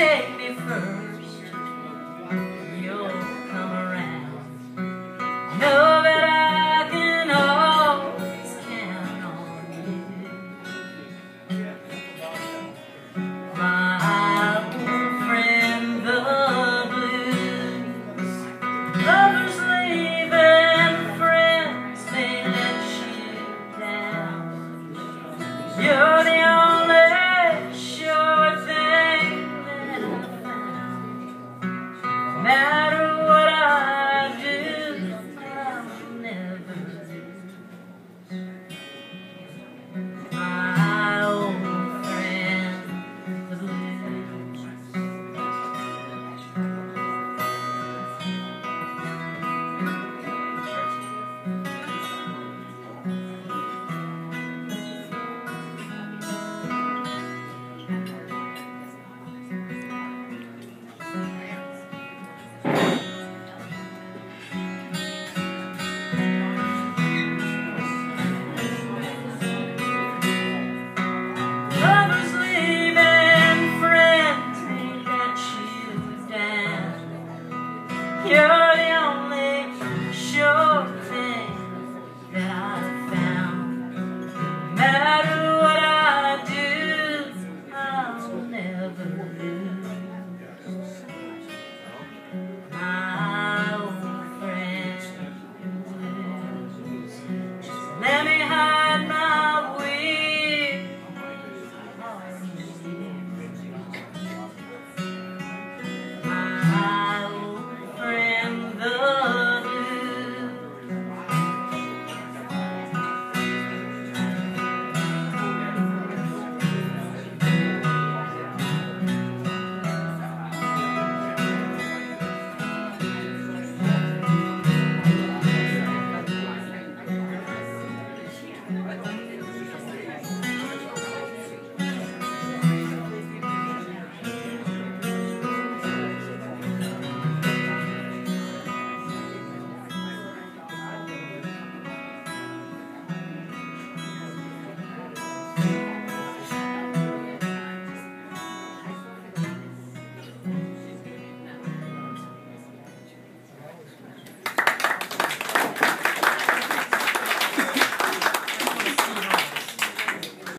take me further.